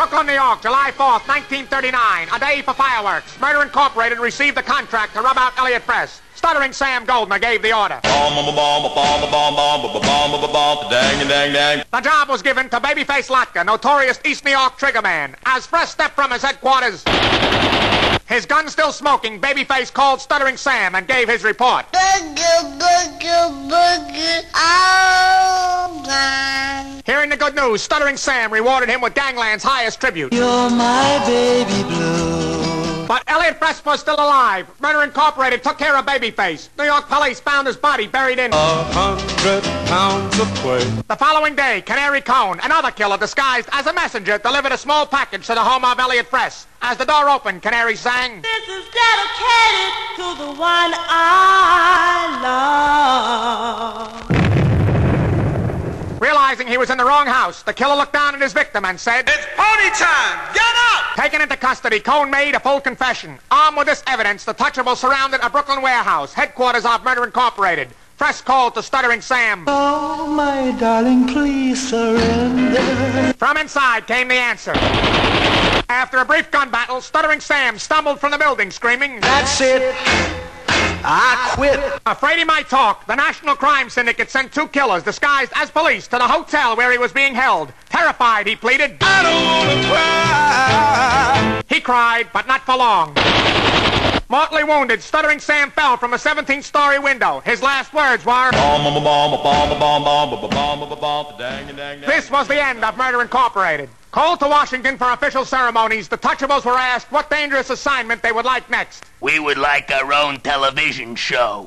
Brooklyn, New York, July 4th, 1939. A day for fireworks. Murder Incorporated received the contract to rub out Elliot Press. Stuttering Sam Goldner gave the order. The job was given to Babyface Latka, notorious East New York triggerman. As Press stepped from his headquarters, his gun still smoking, Babyface called Stuttering Sam and gave his report. Hearing the good news, Stuttering Sam rewarded him with Gangland's highest tribute. You're my baby blue. But Elliot Press was still alive. Murder Incorporated took care of Babyface. New York police found his body buried in. A hundred pounds of clay. The following day, Canary Cone, another killer disguised as a messenger, delivered a small package to the home of Elliot Press. As the door opened, Canary sang. This is dedicated to the one I love. Realizing he was in the wrong house, the killer looked down at his victim and said, It's pony time! Get up! Taken into custody, Cone made a full confession. Armed with this evidence, the touchable surrounded a Brooklyn warehouse, headquarters of Murder Incorporated. Press called to Stuttering Sam. Oh, my darling, please surrender. From inside came the answer. After a brief gun battle, Stuttering Sam stumbled from the building, screaming, That's it. I quit. Afraid he might talk, the National Crime Syndicate sent two killers disguised as police to the hotel where he was being held. Terrified, he pleaded. I don't wanna cry. He cried, but not for long. Mortally wounded, Stuttering Sam fell from a 17-story window. His last words were, This was the end of Murder Incorporated. Called to Washington for official ceremonies, the Touchables were asked what dangerous assignment they would like next. We would like our own television show.